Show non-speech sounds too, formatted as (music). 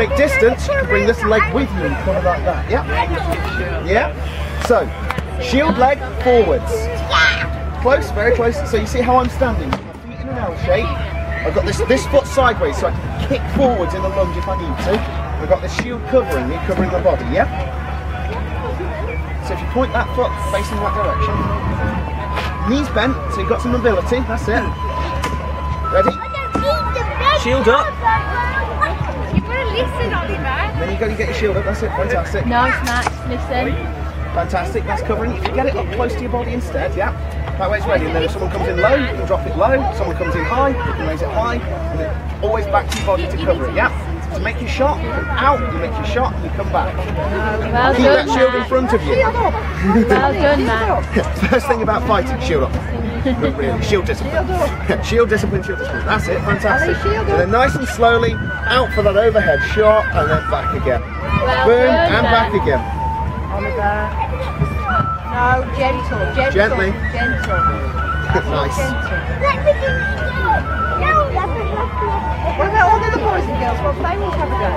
make distance, you can bring this leg with you and cover like that. Yeah? Yeah? So, shield leg forwards. Close, very close. So you see how I'm standing? My feet in an L shape. I've got this this foot sideways so I can kick forwards in a lunge if I need to. I've got the shield covering me, covering my body, yeah? So if you point that foot facing that direction, knees bent, so you've got some mobility, that's it. Ready? Shield up. You've got to listen, Oliver. Then you got to get your shield up, that's it, fantastic. Nice, Max. Listen. Fantastic, that's covering. If you get it up close to your body instead, yeah. That way it's ready. And then if someone comes in low, you can drop it low. If someone comes in high, you can raise it high. And then always back to your body to cover it, yeah. To make your shot, you come out, you make your shot, and you come back. Well Keep done, that shield in front of you. Well done, Max. (laughs) First thing about fighting, shield up. Not (laughs) really, shield discipline. (laughs) shield discipline, shield discipline. That's it, fantastic. And then nice and slowly out for that overhead shot and then back again. Well Boom, done, and back Max. again. Oliver. No, gentle, gentle. Gently. Gentle. (laughs) nice. What about all the boys and girls? What they will have a go?